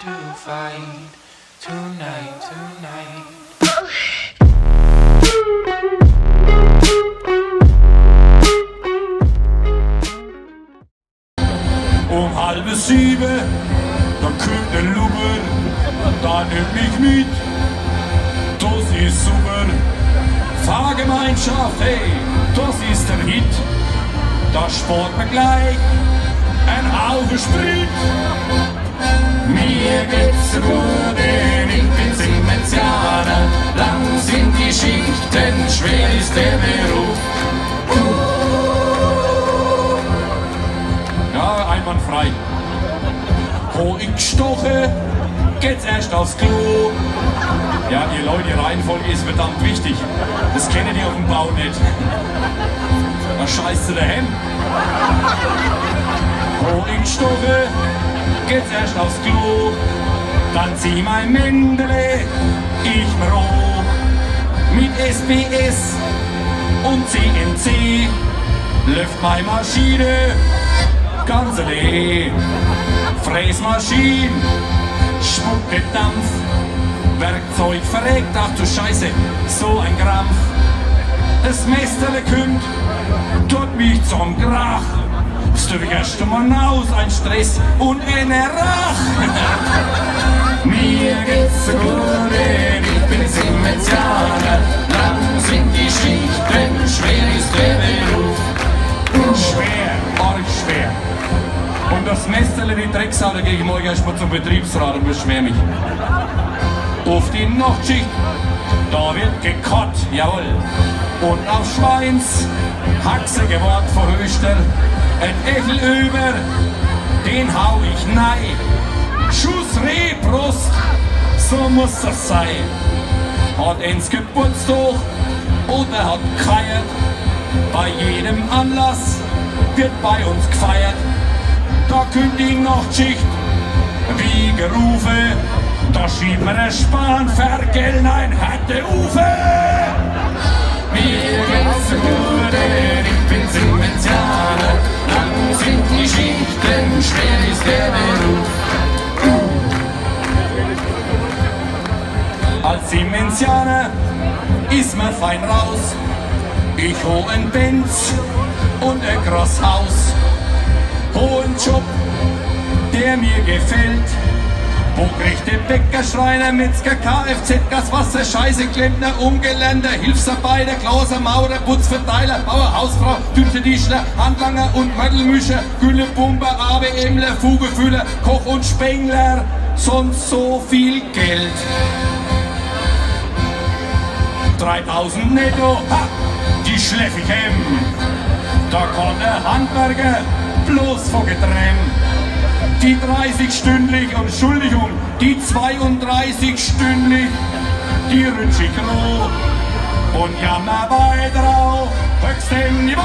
to fight tonight, tonight. Um halbe sieben, dann kommt der Luber, da nimmt mich mit, das ist super. Fahrgemeinschaft, hey, das ist der Hit, da spart man gleich ein Haufen schwer ist der Beruf. Ja, einwandfrei. Wo ich gestochen, geht's erst aufs Klo. Ja, ihr Leute, die Reihenfolge ist verdammt wichtig. Das kennen die auf dem Bau nicht. Da scheißt du daheim. Wo ich gestochen, geht's erst aufs Klo. Dann zieh mein roh. Mit SBS und CNC läuft meine Maschine ganz leer. Fräsmaschine, spucke Dampf, Werkzeug verregt, ach du Scheiße, so ein Krampf. Das Messerle kümmt, tut mich zum Krach. Bist du erst einmal aus, ein Stress und eine Rach. Mir geht's so gut, ich bin Siemensjaner. Drecksau dagegen morgen erstmal zum Betriebsrat und beschwer mich. Auf die Nachtschicht, da wird gekott, jawohl. Und auf Schweins, Haxe geworden vor Höster, ein Echel über, den hau ich nei. Schuss Rehbrust, so muss das sein. Hat ins Geburtstag oder hat gefeiert, bei jedem Anlass wird bei uns gefeiert. Da könnt die Nachtschicht wie gerufen, da schiebt man ein Spanferkel, ein hatte Ufe. Mir geht's gut, ich bin Siemensjaner. Lang sind die Schichten, schwer ist der Beruf. Als Siemensianer ist man fein raus. Ich hol ein Benz und ein Großhaus. Job, der mir gefällt. Wo der Bäcker, Schreiner, Metzger, Kfz, Gaswasser, Scheiße, Klempner, Umgeländer, Hilfsarbeiter, Klauser, Maurer, Putzverteiler, Bauer, Hausfrau, Tütetischler, Handlanger und Mödelmischer, Güllebumper, ABMler, Fugefüller, Koch und Spengler, sonst so viel Geld. 3000 netto, ha, die schleff ich hem. Da kann der Handwerker bloß von Getremm. Die 30 stündlich, Entschuldigung, die 32 stündlich, die rutsch ich roh. Und jammer weiter auf höchstem Niveau.